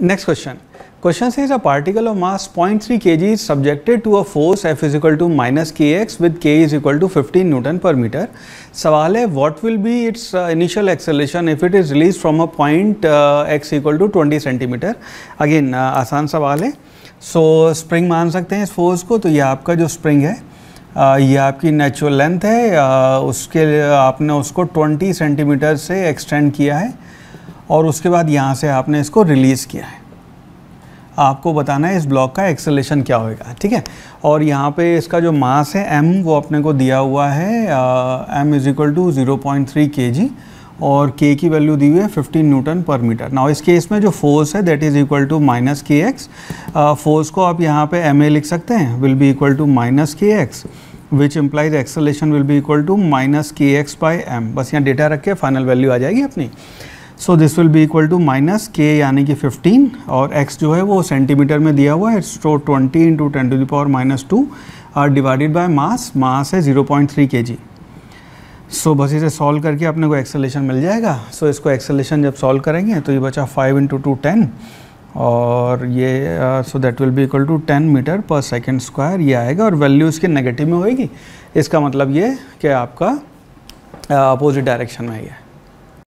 Next question question say is a particle of mass 0.3 three K G is subjected to a force F is equal to minus K X with K is equal to fifteen newton per meter सवाल है what will be its initial acceleration if it is release from a point X equal to twenty centimeter again आसान सवाल है। सो so, spring मान सकते हैं इस force को तो यह आपका जो स्प्रिंग है यह आपकी नेचुरल लेंथ है uh, उसके आपने उसको ट्वेंटी सेंटीमीटर से एक्सटेंड किया है। और उसके बाद यहाँ से आपने इसको रिलीज़ किया है। आपको बताना है इस ब्लॉक का एक्सेलेशन क्या होगा ठीक है? और यहाँ पे इसका जो मास है एम वो अपने को दिया हुआ है M is equal to zero point three K G और के की वैल्यू दी हुई है 15 न्यूटन पर मीटर नाउ इस केस में जो फोर्स है that is equal to minus K X force को आप यहाँ पे एम ए लिख सकते हैं will be equal to minus K X which implies acceleration will be equal to minus K X by M बस यहाँ डेटा रख के फाइनल वैल्यू आ जाएगी अपनी। So this will be equal to minus K यानी कि 15 और x जो है वो सेंटीमीटर में दिया हुआ है। तो twenty into ten to the power minus two R divided by mass mass है 0.3 पॉइंट थ्री के जी सो बस इसे सॉल्व करके अपने को एक्सेलेशन मिल जाएगा। सो so, इसको एक्सेलेशन जब सॉल्व करेंगे तो ये बचा फाइव इंटू टू टेन और ये so that will be equal to ten meter per second square ये आएगा और वैल्यू इसके नेगेटिव में होएगी। इसका मतलब ये कि आपका अपोजिट uh, डायरेक्शन में है